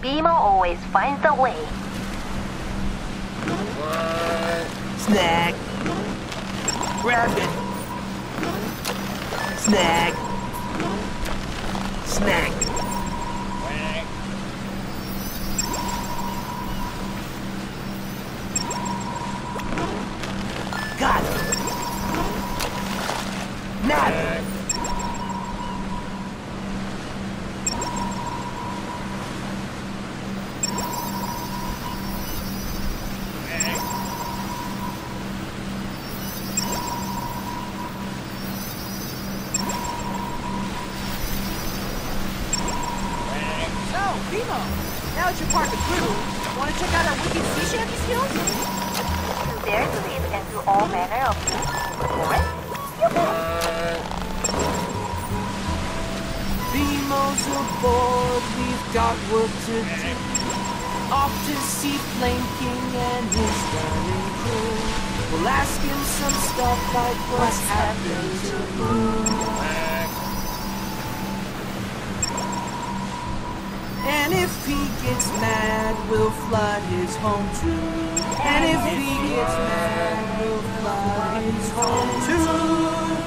Beemo always finds a way. Snag. Grab it. Snag. Snag. Got it. Nab Beemo's aboard, we've got work to do. Off to see Flame King and his stunning crew. We'll ask him some stuff like what's happened to Boo. And if he gets mad, we'll flood his home too. And if he gets mad, we'll flood his home too.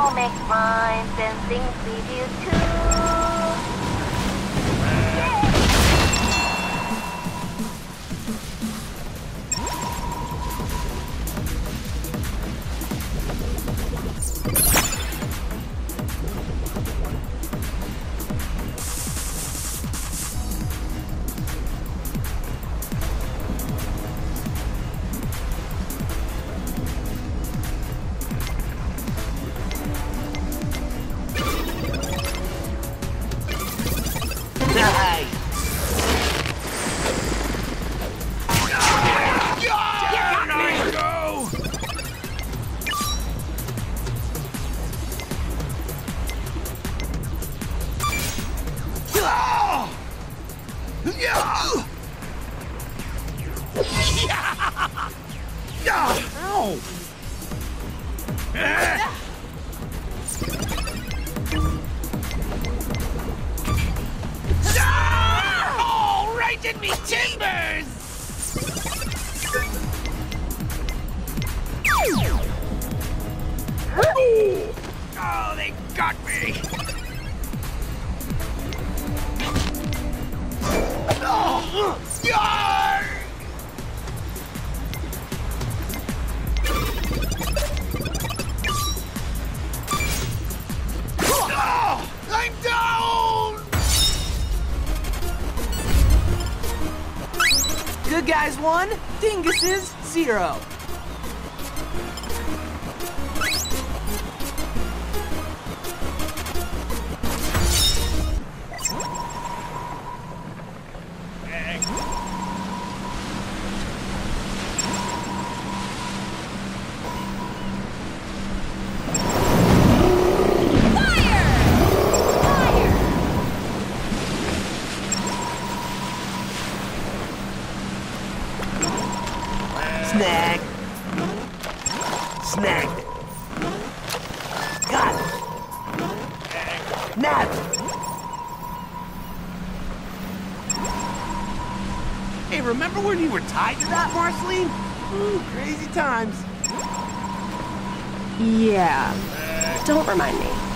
Beemo makes rhymes and sings with you too. One, dinguses zero. Yeah. Don't remind me.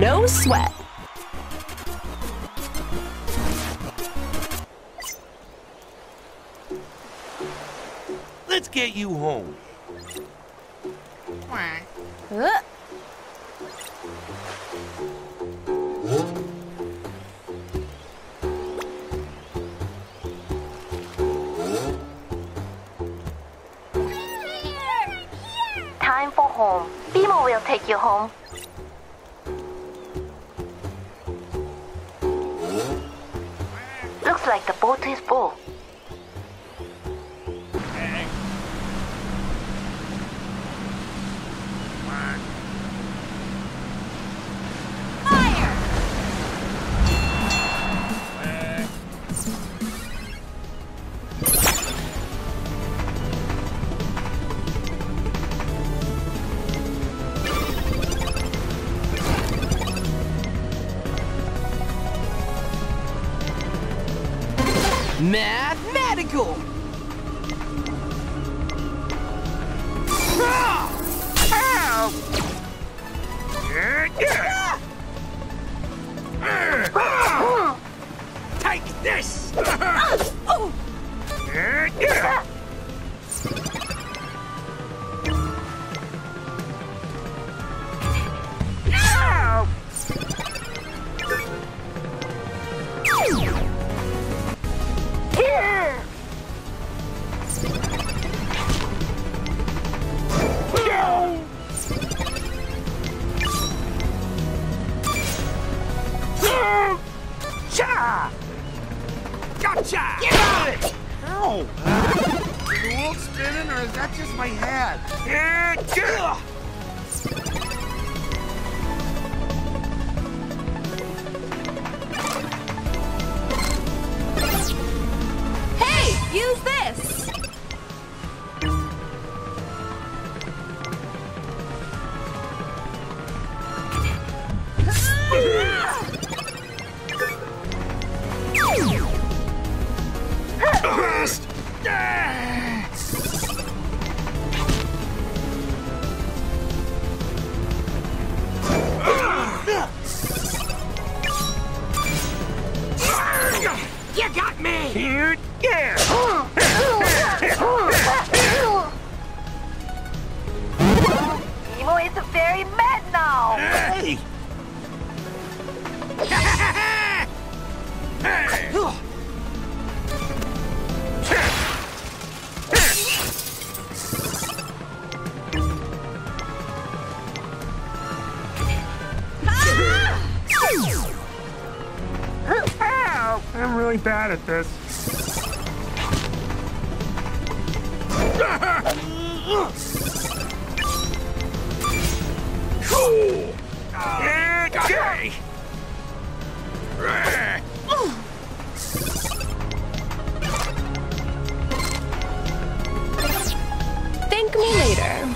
No sweat. Let's get you home. Uh, Time for home. Beemo will take you home. Looks like the boat is full. Mathematical. Take this. Oh. Is that just my head? Really bad at this. Okay. Thank me later.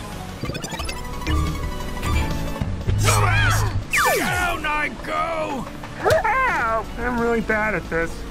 Down I go! I'm really bad at this.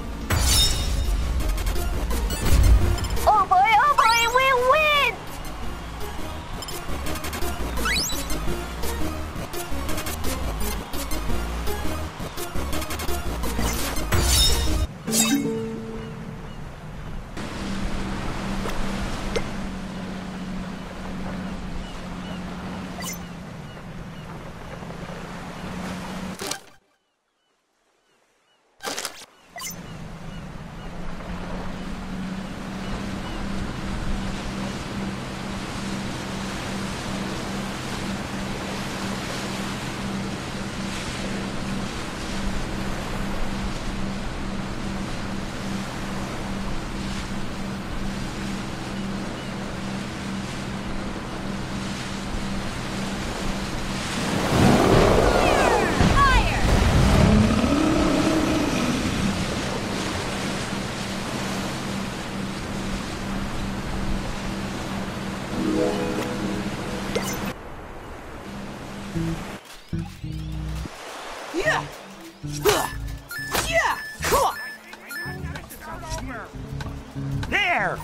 There!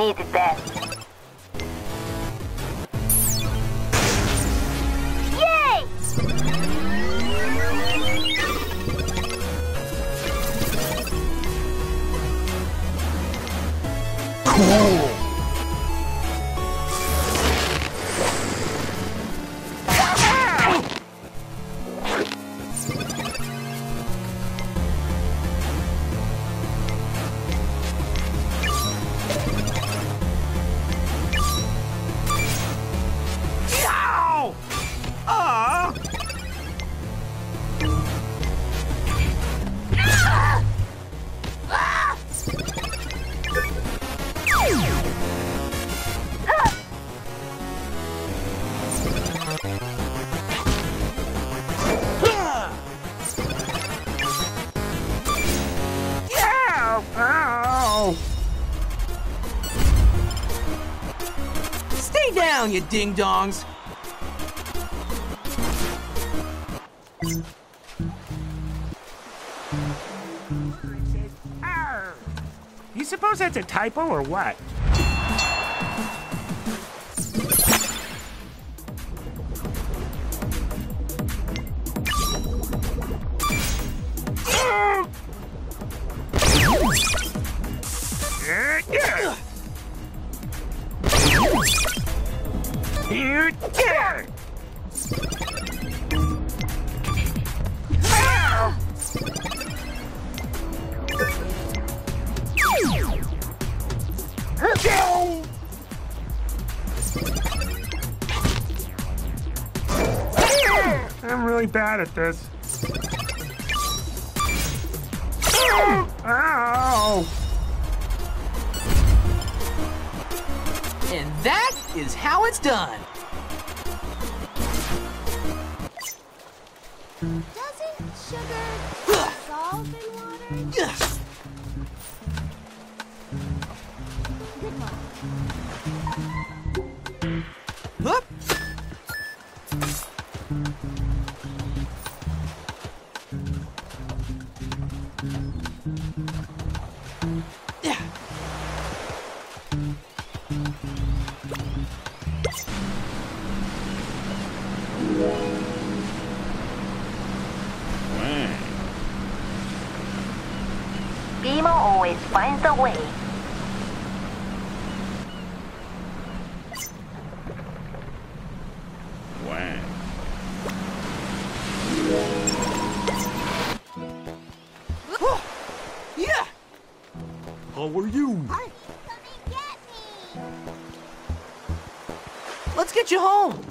Needed that. Down, you ding dongs! You suppose that's a typo or what? bad at this. Ow! And that is how it's done. Doesn't sugar solve Let's get you home.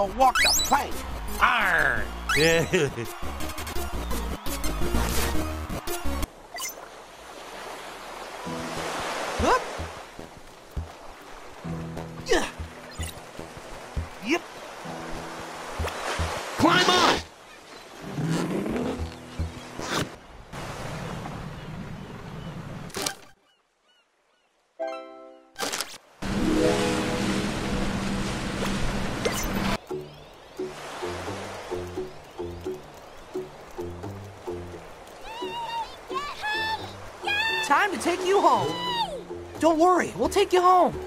you'll walk the plank. Arr! take you home.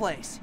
Place.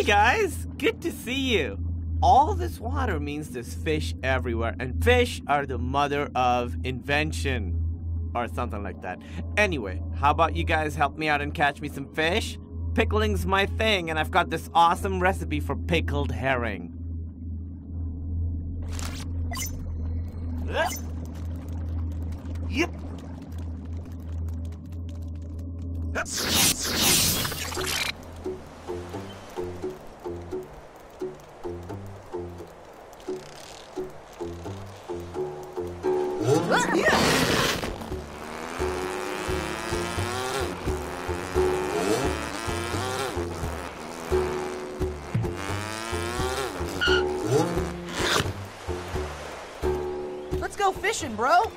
Hey guys, good to see you. All this water means there's fish everywhere, and fish are the mother of invention. Or something like that. Anyway, how about you guys help me out and catch me some fish? Pickling's my thing, and I've got this awesome recipe for pickled herring. Yep. Fishing, bro.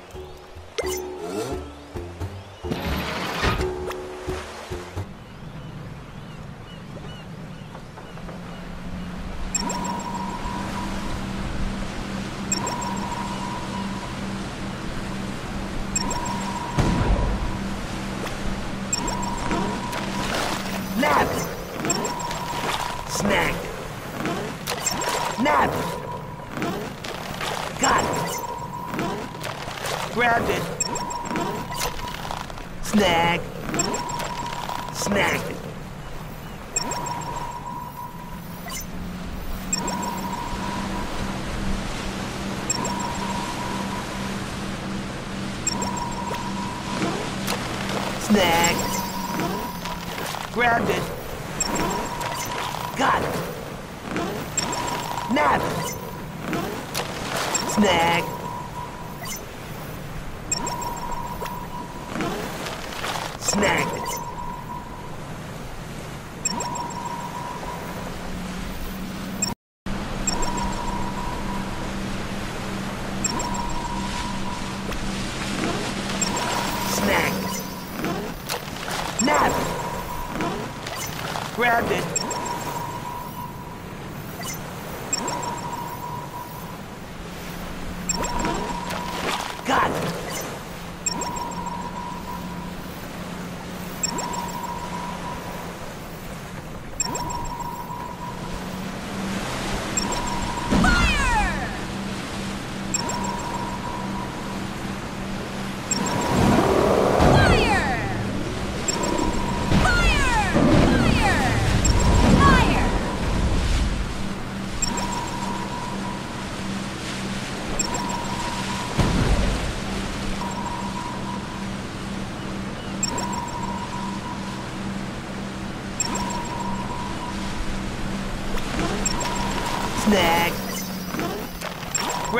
Snag. Snag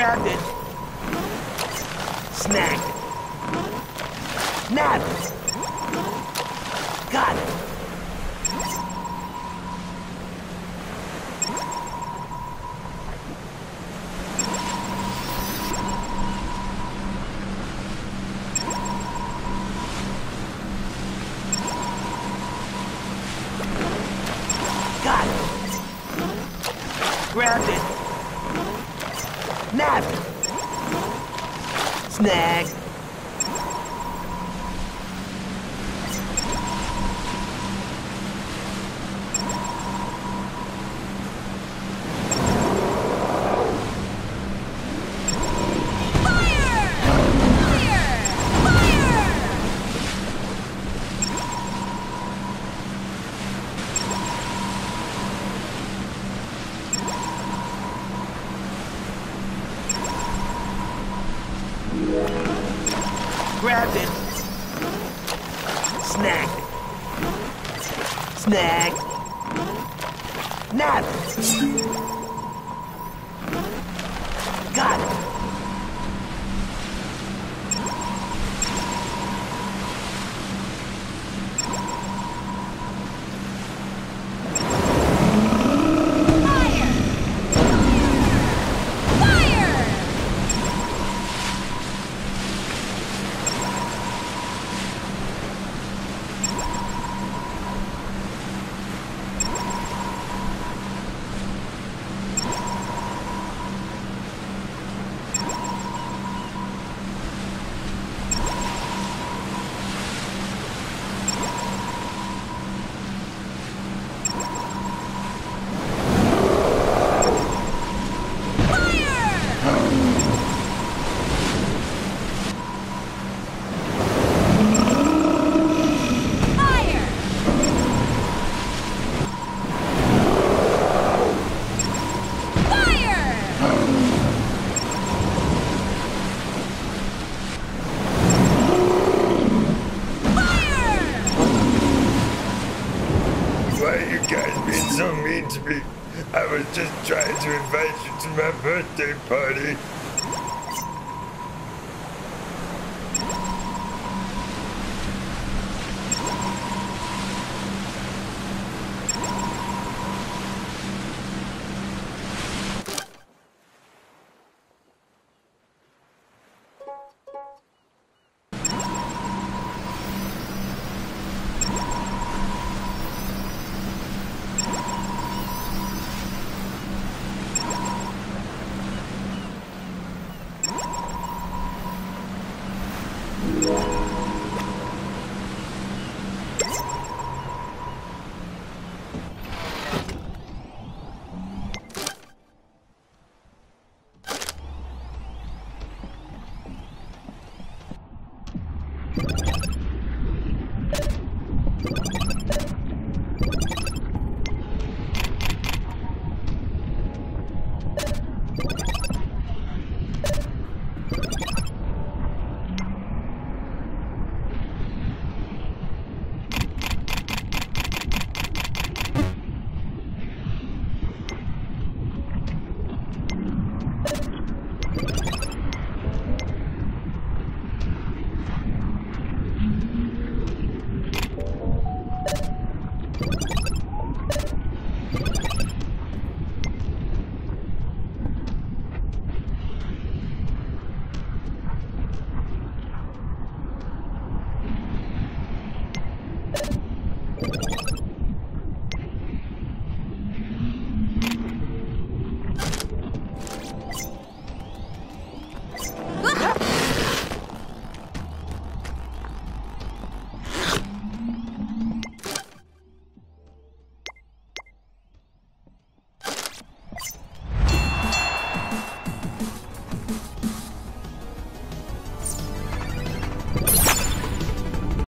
Grabbed